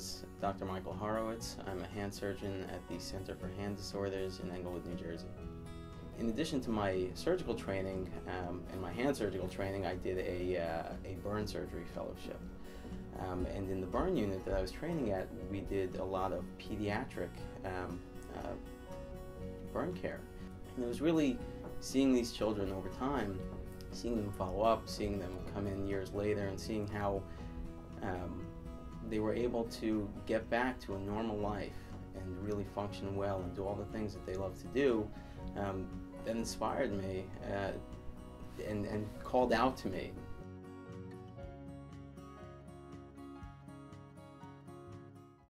is Dr. Michael Horowitz. I'm a hand surgeon at the Center for Hand Disorders in Englewood, New Jersey. In addition to my surgical training um, and my hand surgical training, I did a, uh, a burn surgery fellowship. Um, and in the burn unit that I was training at, we did a lot of pediatric um, uh, burn care. And it was really seeing these children over time, seeing them follow up, seeing them come in years later, and seeing how they were able to get back to a normal life and really function well and do all the things that they love to do, um, that inspired me uh, and, and called out to me